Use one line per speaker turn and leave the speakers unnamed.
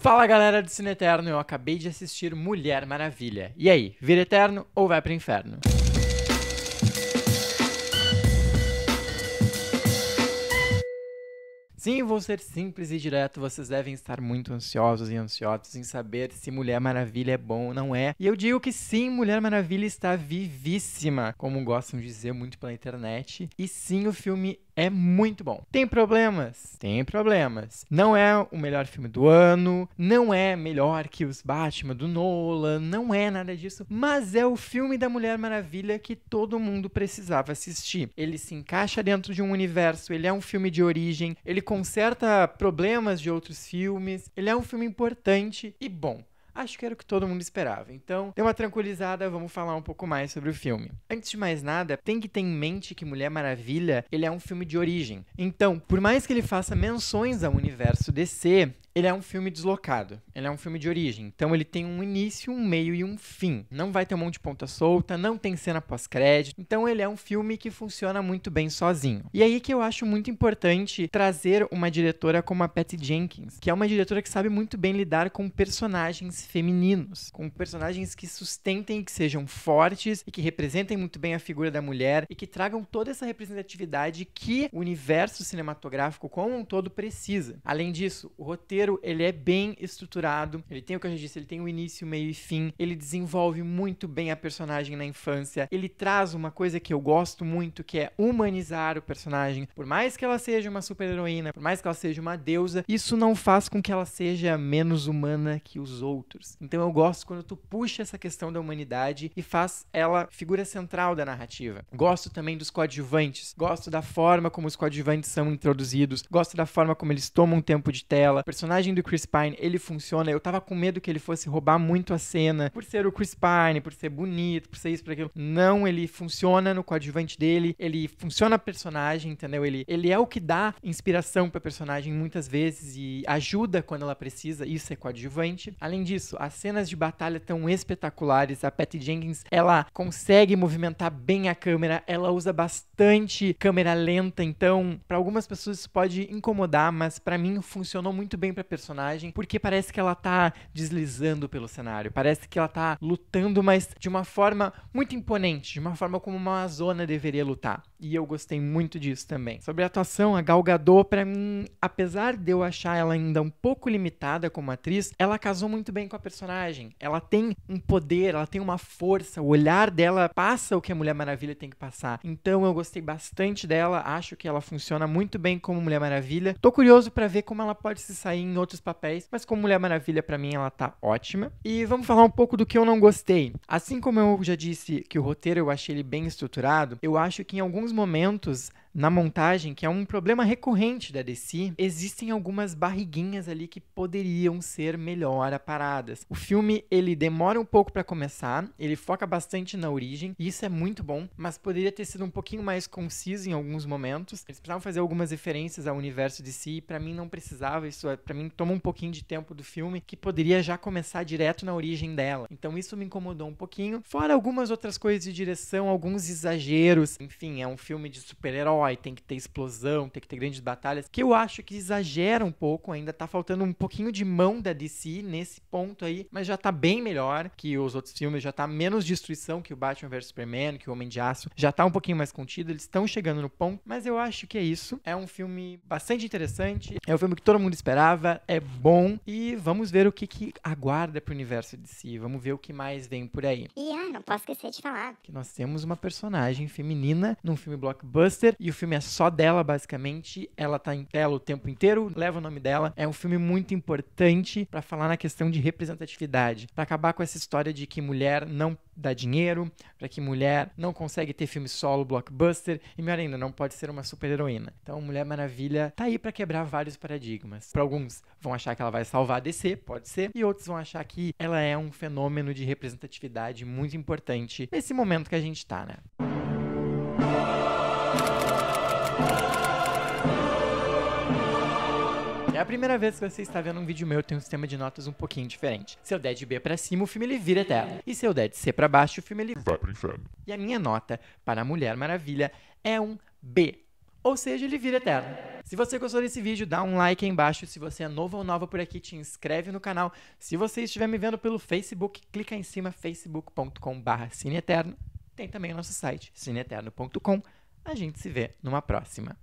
Fala galera do Cine Eterno, eu acabei de assistir Mulher Maravilha. E aí, vira eterno ou vai pro inferno? Sim, vou ser simples e direto. Vocês devem estar muito ansiosos e ansiosos em saber se Mulher Maravilha é bom ou não é. E eu digo que sim, Mulher Maravilha está vivíssima, como gostam de dizer muito pela internet. E sim, o filme é muito bom. Tem problemas? Tem problemas. Não é o melhor filme do ano, não é melhor que os Batman do Nolan, não é nada disso, mas é o filme da Mulher Maravilha que todo mundo precisava assistir. Ele se encaixa dentro de um universo, ele é um filme de origem, ele conserta problemas de outros filmes, ele é um filme importante e bom acho que era o que todo mundo esperava. Então, deu uma tranquilizada, vamos falar um pouco mais sobre o filme. Antes de mais nada, tem que ter em mente que Mulher Maravilha, ele é um filme de origem. Então, por mais que ele faça menções ao universo DC, ele é um filme deslocado. Ele é um filme de origem. Então ele tem um início, um meio e um fim. Não vai ter um monte de ponta solta, não tem cena pós-crédito. Então ele é um filme que funciona muito bem sozinho. E aí que eu acho muito importante trazer uma diretora como a Patty Jenkins, que é uma diretora que sabe muito bem lidar com personagens femininos, com personagens que sustentem, que sejam fortes e que representem muito bem a figura da mulher e que tragam toda essa representatividade que o universo cinematográfico como um todo precisa. Além disso, o roteiro ele é bem estruturado. Ele tem o que eu já disse, ele tem o início, meio e fim. Ele desenvolve muito bem a personagem na infância. Ele traz uma coisa que eu gosto muito, que é humanizar o personagem. Por mais que ela seja uma super-heroína, por mais que ela seja uma deusa, isso não faz com que ela seja menos humana que os outros. Então eu gosto quando tu puxa essa questão da humanidade e faz ela figura central da narrativa. Gosto também dos coadjuvantes. Gosto da forma como os coadjuvantes são introduzidos. Gosto da forma como eles tomam tempo de tela. Personagem personagem do Chris Pine, ele funciona. Eu tava com medo que ele fosse roubar muito a cena, por ser o Chris Pine, por ser bonito, por ser isso, por aquilo. Não, ele funciona no coadjuvante dele, ele funciona a personagem, entendeu? Ele, ele é o que dá inspiração pra personagem muitas vezes e ajuda quando ela precisa. Isso é coadjuvante. Além disso, as cenas de batalha tão espetaculares. A Patty Jenkins, ela consegue movimentar bem a câmera, ela usa bastante câmera lenta, então para algumas pessoas isso pode incomodar, mas para mim funcionou muito bem para personagem, porque parece que ela tá deslizando pelo cenário, parece que ela tá lutando, mas de uma forma muito imponente, de uma forma como uma Amazona deveria lutar. E eu gostei muito disso também. Sobre a atuação, a Gal Gadot, pra mim, apesar de eu achar ela ainda um pouco limitada como atriz, ela casou muito bem com a personagem. Ela tem um poder, ela tem uma força, o olhar dela passa o que a Mulher Maravilha tem que passar. Então eu gostei bastante dela, acho que ela funciona muito bem como Mulher Maravilha. Tô curioso para ver como ela pode se sair em outros papéis, mas como Mulher Maravilha, para mim, ela tá ótima. E vamos falar um pouco do que eu não gostei. Assim como eu já disse que o roteiro eu achei ele bem estruturado, eu acho que em alguns momentos na montagem, que é um problema recorrente da DC, existem algumas barriguinhas ali que poderiam ser melhor aparadas. O filme ele demora um pouco para começar, ele foca bastante na origem, e isso é muito bom, mas poderia ter sido um pouquinho mais conciso em alguns momentos. Eles precisavam fazer algumas referências ao universo si, e para mim não precisava, isso é, para mim toma um pouquinho de tempo do filme que poderia já começar direto na origem dela. Então isso me incomodou um pouquinho. Fora algumas outras coisas de direção, alguns exageros. Enfim, é um filme de super-herói herói, tem que ter explosão, tem que ter grandes batalhas, que eu acho que exagera um pouco, ainda tá faltando um pouquinho de mão da DC nesse ponto aí, mas já tá bem melhor que os outros filmes, já tá menos destruição que o Batman vs Superman, que o Homem de Aço, já tá um pouquinho mais contido, eles estão chegando no ponto, mas eu acho que é isso. É um filme bastante interessante, é um filme que todo mundo esperava, é bom e vamos ver o que que aguarda pro universo de si, vamos ver o que mais vem por aí.
E ah, não posso esquecer de falar
que nós temos uma personagem feminina num filme blockbuster e o filme é só dela, basicamente. Ela tá em tela o tempo inteiro, leva o nome dela. É um filme muito importante para falar na questão de representatividade, para acabar com essa história de que mulher não dá dinheiro, para que mulher não consegue ter filme solo blockbuster e melhor ainda, não pode ser uma super-heroína. Então, Mulher Maravilha tá aí para quebrar vários paradigmas. Para alguns vão achar que ela vai salvar a DC, pode ser, e outros vão achar que ela é um fenômeno de representatividade muito importante nesse momento que a gente tá, né? É a primeira vez que você está vendo um vídeo meu, tem um sistema de notas um pouquinho diferente. Se eu der de B para cima, o filme ele vira eterno. E se eu der de C para baixo, o filme ele
vai pro inferno.
E a minha nota para a Mulher Maravilha é um B. Ou seja, ele vira eterno. Se você gostou desse vídeo, dá um like aí embaixo. Se você é novo ou nova por aqui, te inscreve no canal. Se você estiver me vendo pelo Facebook, clica aí em cima, facebook.com.br cineeterno. Tem também o nosso site, cineeterno.com. A gente se vê numa próxima.